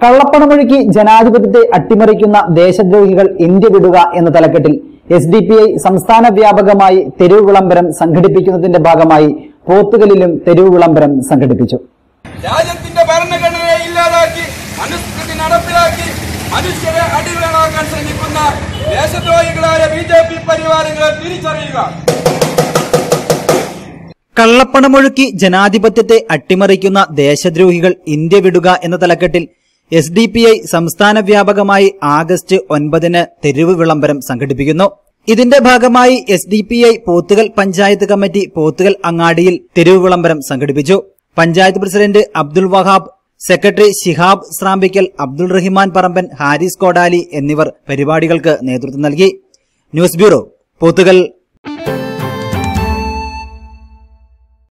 കള്ളപ്പണമൊഴുക്കി ജനാധിപത്യത്തെ അട്ടിമറിക്കുന്ന ദേശദ്രോഹികൾ ഇന്ത്യ വിടുക എന്ന തലക്കെട്ടിൽ എസ് ഡി പി ഐ സംസ്ഥാന വ്യാപകമായി തെരുവ് വിളംബരം സംഘടിപ്പിക്കുന്നതിന്റെ ഭാഗമായി പോത്തുകലിലും തെരുവ് വിളംബരം സംഘടിപ്പിച്ചു. രാജ്യത്തിന്റെ ഭരണഘടനയെ ഇല്ലാതാക്കി അനുസ്കൃതി നടപ്പിലാക്കി മനുഷ്യരെ അടികളാക്കാൻ ശ്രമിക്കുന്ന ദേശദ്രോഹികളായ ബി ജെ പി പരിവാരങ്ങളെ തിരിച്ചറിയുക. കള്ളപ്പണമൊഴുക്കി ജനാധിപത്യത്തെ അട്ടിമറിക്കുന്ന ദേശദ്രോഹികൾ ഇന്ത്യ വിടുക എന്ന തലക്കെട്ടിൽ എസ് ഡി പി ഐ സംസ്ഥാന വ്യാപകമായി ആഗസ്റ്റ് ഒൻപതിന് തെരുവ് വിളംബരം സംഘടിപ്പിക്കുന്നു. ഇതിന്റെ ഭാഗമായി S D P I Pothukal panchayat committee Pothukal അങ്ങാടിയിൽ തെരുവ് വിളംബരം സംഘടിപ്പിച്ചു. പഞ്ചായത്ത് പ്രസിഡന്റ് അബ്ദുൾ വഹാബ് സെക്രട്ടറി ശിഹാബ് സ്രാമ്പിക്കൽ അബ്ദുൾ റഹിമാൻ പറമ്പൻ ഹാരിസ് കോടാലി എന്നിവർ പരിപാടികൾക്ക് നേതൃത്വം നൽകി. News bureau Pothukal.